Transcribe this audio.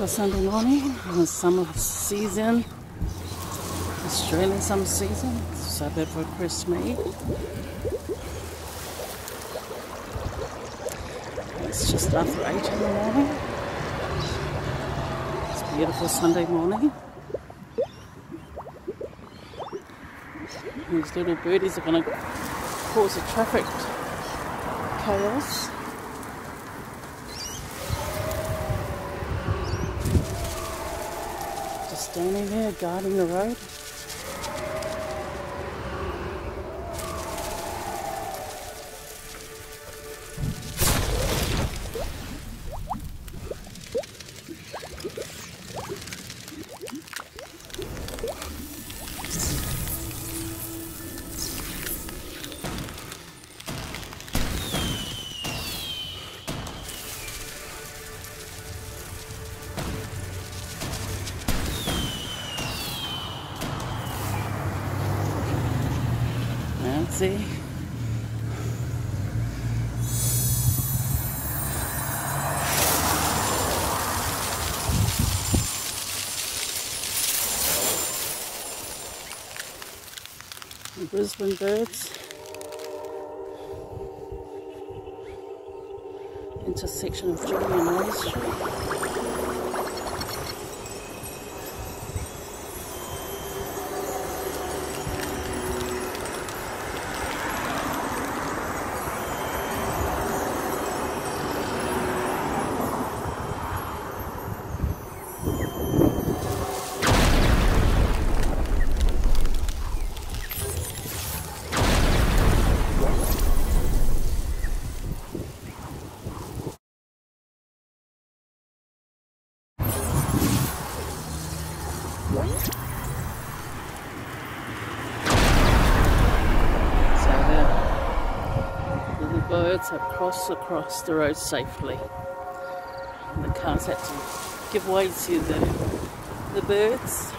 beautiful Sunday morning in the summer season, Australian summer season, suburb for Chris Mead. It's just after 8 in the morning. It's a beautiful Sunday morning. These little birdies are going to cause a traffic chaos. Just standing there guarding the road. Nancy. The Brisbane birds. Intersection of Julian Street. So the little birds have crossed across the road safely. And the cars had to give way to the, the birds.